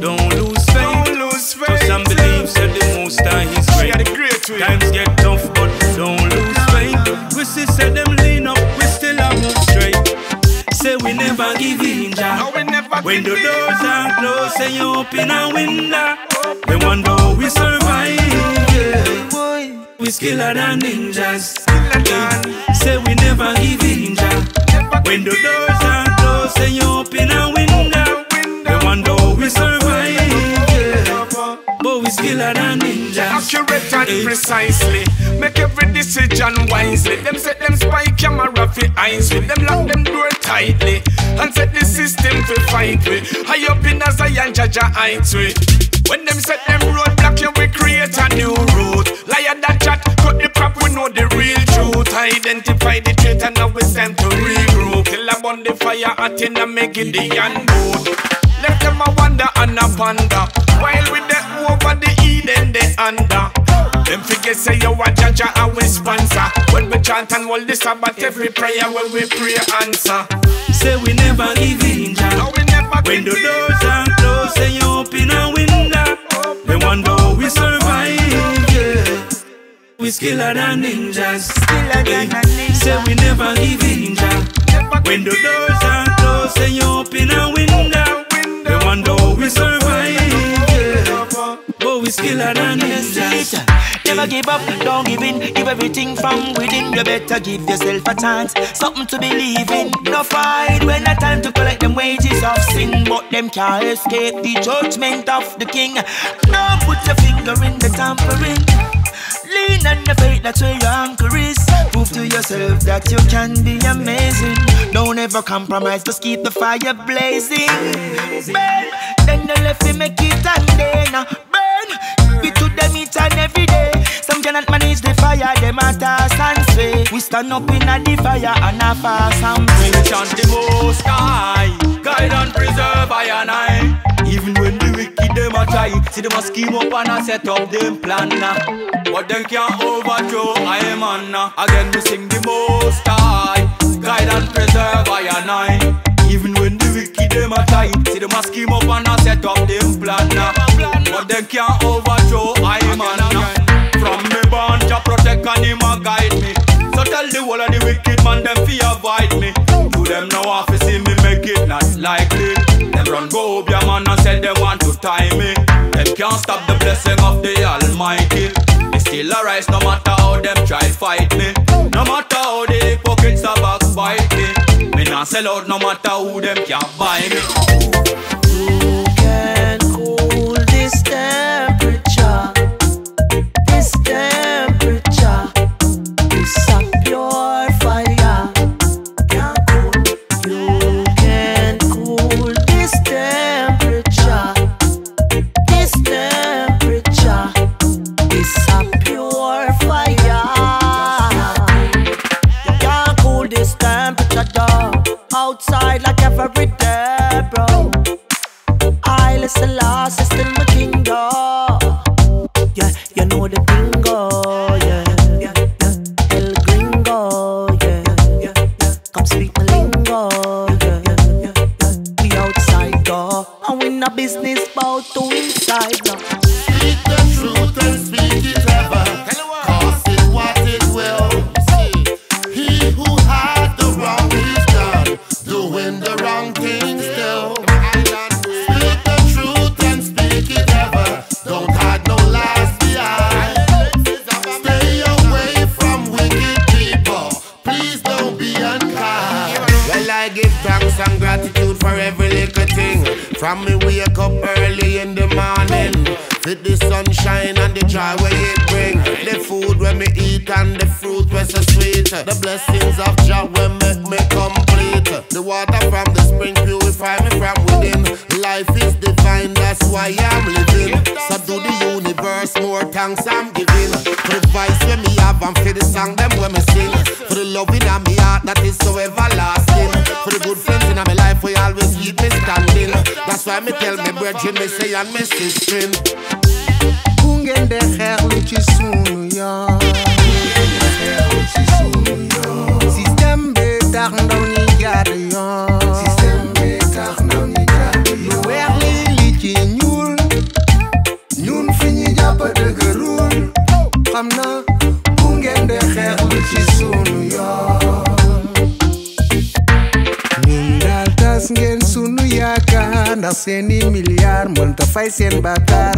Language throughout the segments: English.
don't lose faith. Don't lose faith. Trust and believe, said the most high is great. are the great. Times get tough, but don't lose faith. We still say them lean up, we still have move straight. Say we never give in, Jah. No, we never When the doors are closed, say you open a window. We wonder how we survive. Yeah. We skiller than ninjas. Say we never give in, Jah. When the doors are closed, say you open a window. Skiller than ninjas. Accurate and Eh. precisely. Make every decision wisely. Them set them spy camera for eyes with them lock them door tightly. And set the system to fight with. High up in a Zion Jaja heights with. When them set them roadblock, you we create a new route. Liar that chat, cut the crap, we know the real truth. Identify the traitor, now it's time to regroup. Till I burn the fire, hot in a Gideon boot. Left them a wonder and a ponder While we the over the Eden they under Them forget say you a judge and we sponsor When we chant and hold the Sabbath every prayer when we pray answer Say we never give in, Jah. No we never When the doors are closed, say you open a window. We wonder how we survive. Yeah. We skiller than ninjas. Yeah. Say we never give in, Jah. When the doors are closed, say you open a window. But we skiller than ninjas. Never give up, don't give in. Give everything from within. You better give yourself a chance, something to believe in. No fight when the time to collect them wages of sin, but them can't escape the judgment of the king. Now put your finger in the tampering. Lean on the faith, that's where your anchor is. Prove to yourself that you can be amazing. Don't ever compromise, just keep the fire blazing. Then the left make it and then. We to them each and every day. Some cannot manage the fire, them a toss and sway. We stand up in a the fire and a fast and pray. We chant the most high Guide and preserve I and I Even when the wicked them a try See them a scheme up and a set up them plan. But them can't overthrow I am on. Again we sing the most high Guide and preserve I and I Even when the wicked them a try See them a scheme up and a set up them. Can't overthrow I am nah. From me born to protect and him a guide me. So tell the whole of the wicked man them fi avoid me. To them now have to see me make it not likely Them run go up your man and say they want to tie me. Them can't stop the blessing of the Almighty. Me still a rise no matter how them try fight me. No matter how the hypocrites a backbite me. Me not sell out no matter who them can't buy me listen I give thanks and gratitude for every little thing. From me wake up early in the morning. Fit the sunshine and the joy where it bring. The food when me eat and the fruit where so sweet. The blessings of Jah when make me complete. The water from the spring purify me from within. Life is divine, that's why I'm living. So do the universe more thanks I'm giving. For the voice when me have and for the song them when me sing. For the love in my heart that is so everlasting. For the good friends in my life we always keep me standing. That's why me tell me brethren me say and me sister. Herlu chisunu ya System ndax seeni milliard mënta fay seen bàkkaar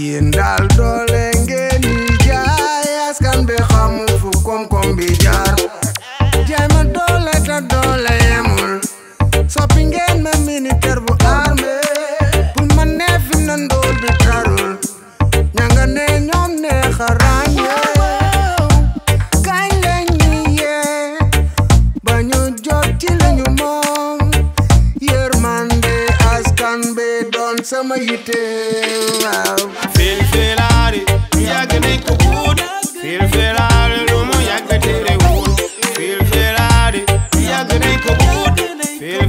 yéen daal doole ngeen ñuy jaay askan bi fu koom-koom sama yitte waaw feel hard, yàgg nañ ko wut. Feel feel hard, lu mu yàgg tere wut. Feel hard, yàgg nañ ko wut. Feel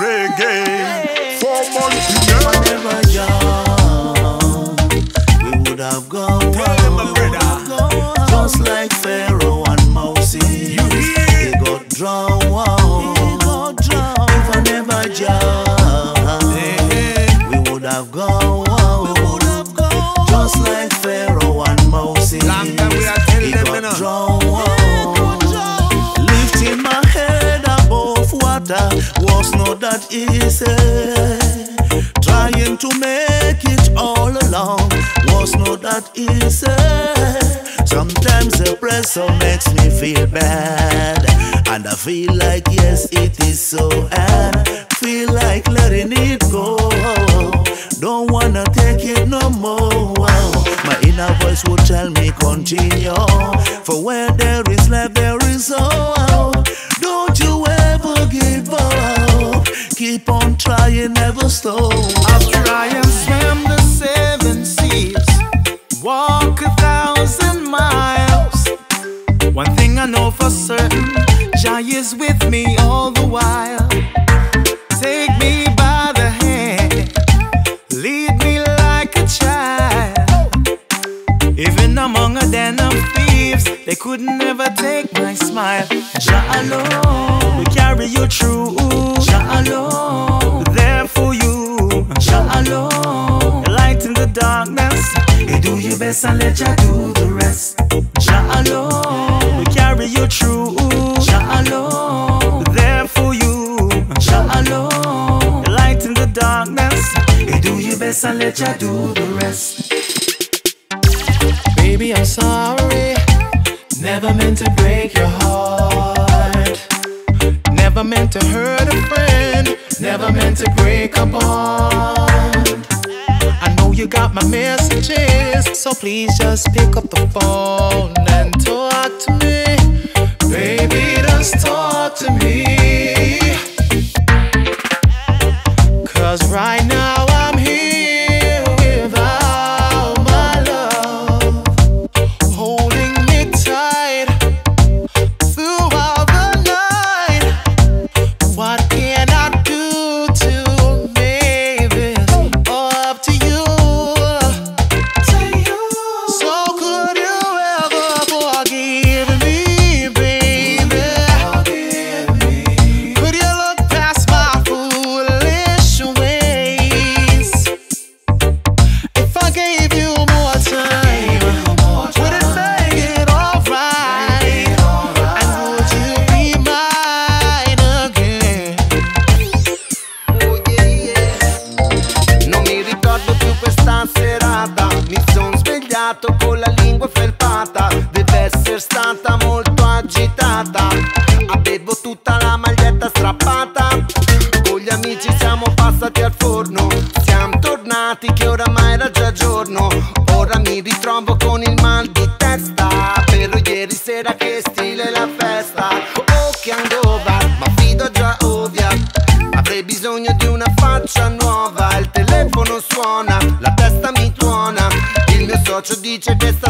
reggae. Foo mon ci ne never young, we would have gone just like Pharaoh and Moses. They got drowned. If I never young, we would have gone just like Pharaoh and Moses. Water was not that easy. Trying to make it all along was not that easy. Sometimes the pressure makes me feel bad, and I feel like yes, it is so. And feel like letting it go. Don't wanna take it no more. My inner voice would tell me continue. For where there is life, there is hope. Stop. I've tried and swam the seven seas, walk a thousand miles. One thing I know for certain, Jah is with me all the while. Take me by the hand, lead me like a child. Even among a den of thieves, they could never take smile. Jah alone will carry you through. Jah alone, there for you. Jah alone, light in the darkness. You do your best and let Jah do the rest. Jah alone will carry you through. Jah alone, there for you. Jah alone, light in the darkness. You do your best and let Jah do the rest. Baby, I'm sorry. Never meant to break your heart. Never meant to hurt a friend. Never meant to break a bond. I know you got my messages, so please just pick up the phone and talk to me. Baby, just talk to me. Cause right now I'm ritrovo con il mal di testa. Però ieri sera che stile la festa. Oh che Andovar, ma fido già ovvia. Avrei bisogno di una faccia nuova. Il telefono suona, la testa mi tuona. Il mio socio dice che sta